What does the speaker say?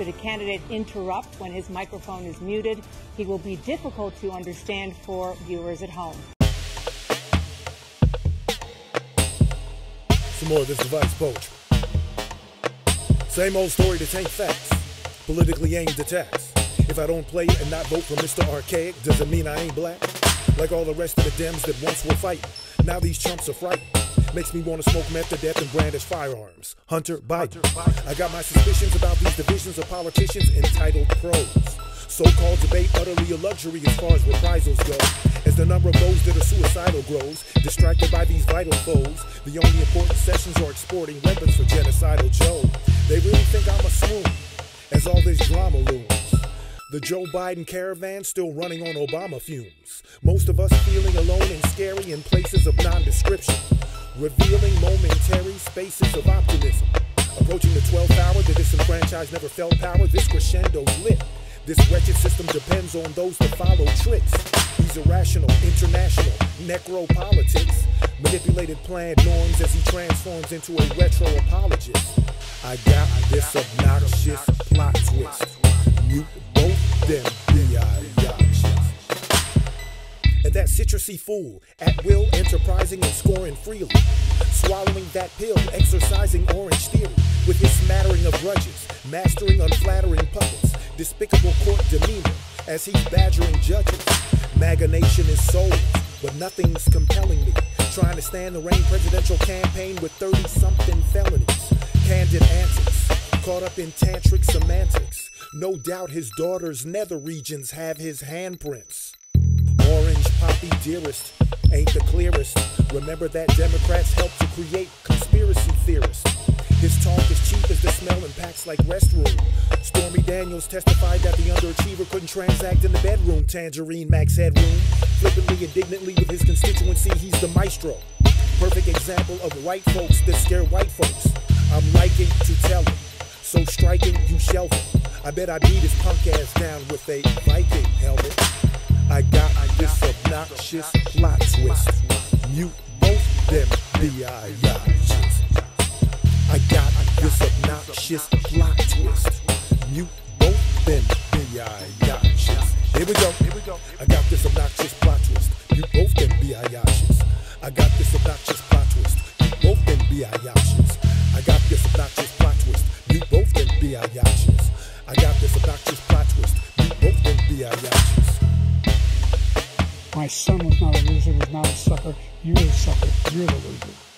Should a candidate interrupt when his microphone is muted, he will be difficult to understand for viewers at home. Some more of this device poetry. Same old story that ain't facts. Politically aimed attacks. If I don't play and not vote for Mr. Archaic, does it mean I ain't black? Like all the rest of the Dems that once were fighting. Now these chumps are frightened. Makes me want to smoke meth to death and brandish firearms. Hunter Biden. I got my suspicions about these divisions of politicians entitled pros. So-called debate utterly a luxury as far as reprisals go. As the number of those that are suicidal grows, distracted by these vital foes, the only important sessions are exporting weapons for genocidal Joe. They really think I'm a swoon, as all this drama looms. The Joe Biden caravan still running on Obama fumes. Most of us feeling alone and scary in places of nondescription, revealing momentary spaces of optimism. Approaching the 12th hour, the disenfranchised never felt power. This crescendo's lit. This wretched system depends on those that follow tricks. These irrational, international, necropolitics, manipulated planned norms as he transforms into a retro apologist. I got this obnoxious plot twist. Mute both them citrusy fool, at will, enterprising and scoring freely. Swallowing that pill, exercising orange theory. With his smattering of grudges, mastering unflattering puppets. Despicable court demeanor, as he's badgering judges. Magination is sold, but nothing's compelling me. Trying to stand the rain presidential campaign with 30 something felonies. Candid antics, caught up in tantric semantics. No doubt his daughter's nether regions have his handprints. Poppy dearest ain't the clearest. Remember that Democrats helped to create conspiracy theorists. His talk is cheap as the smell and packs like restroom. Stormy Daniels testified that the underachiever couldn't transact in the bedroom. Tangerine Max headroom. Flippantly, indignantly with his constituency, he's the maestro. Perfect example of white folks that scare white folks. I'm liking to tell him. So striking, you shelve. I bet I beat his punk ass down with a Viking helmet. I got this obnoxious plot twist. Mute both them B-I-I-Gs. I got this obnoxious plot twist. Mute both them B-I-I-Gs. Here we go. I got this obnoxious plot twist. Mute both them B-I-I-Gs. I got this obnoxious plot twist. Mute both them B-I-I-Gs. Son was not a loser, was not a sucker. You're a sucker. You're the loser.